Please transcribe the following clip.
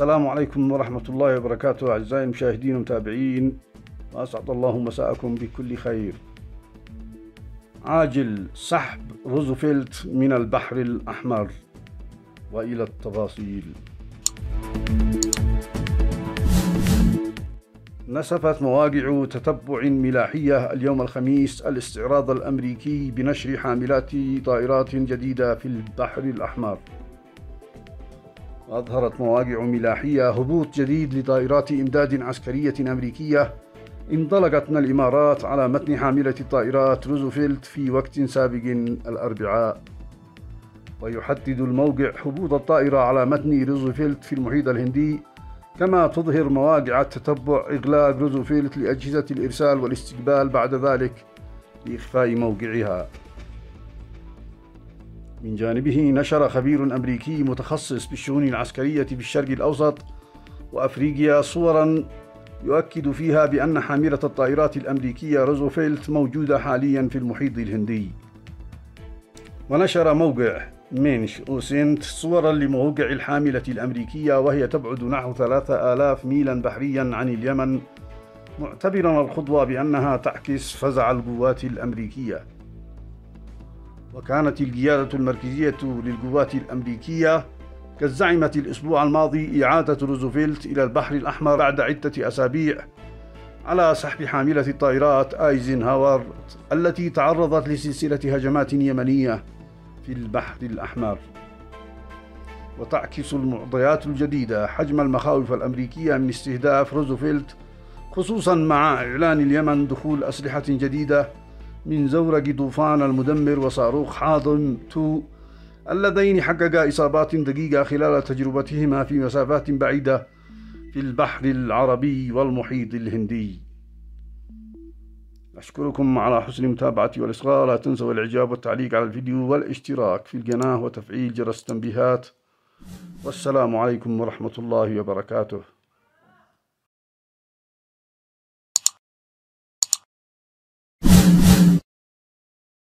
السلام عليكم ورحمة الله وبركاته أعزائي المشاهدين والمتابعين. وأسعد الله مساءكم بكل خير. عاجل سحب روزفلت من البحر الأحمر وإلى التفاصيل. نسفت مواقع تتبع ملاحية اليوم الخميس الاستعراض الأمريكي بنشر حاملات طائرات جديدة في البحر الأحمر. أظهرت مواقع ملاحية هبوط جديد لطائرات إمداد عسكرية أمريكية. انطلقت من الإمارات على متن حاملة الطائرات روزفلت في وقت سابق الأربعاء. ويحدد الموقع هبوط الطائرة على متن روزفلت في المحيط الهندي. كما تظهر مواقع التتبع إغلاق روزفلت لأجهزة الإرسال والاستقبال بعد ذلك لإخفاء موقعها. من جانبه نشر خبير أمريكي متخصص بالشؤون العسكرية في الشرق الأوسط وأفريقيا صورا يؤكد فيها بأن حاملة الطائرات الأمريكية روزوفيلت موجودة حاليا في المحيط الهندي. ونشر موقع MenchOsint صورا لموقع الحاملة الأمريكية وهي تبعد نحو ثلاثة آلاف ميلا بحريا عن اليمن معتبرا الخطوة بأنها تعكس فزع القوات الأمريكية. وكانت القيادة المركزية للقوات الأمريكية زعمت الأسبوع الماضي إعادة روزفلت إلى البحر الأحمر بعد عدة أسابيع على سحب حاملة الطائرات آيزنهاور التي تعرضت لسلسلة هجمات يمنية. البحر الأحمر. وتعكس المعطيات الجديدة حجم المخاوف الأمريكية من استهداف روزفلت خصوصا مع إعلان اليمن دخول أسلحة جديدة من زورق طوفان المدمر وصاروخ حاضن 2 اللذين حققا إصابات دقيقة خلال تجربتهما في مسافات بعيدة في البحر العربي والمحيط الهندي. أشكركم على حسن متابعتي والإصغاء. لا تنسوا الإعجاب والتعليق على الفيديو والاشتراك في القناة وتفعيل جرس التنبيهات. والسلام عليكم ورحمة الله وبركاته.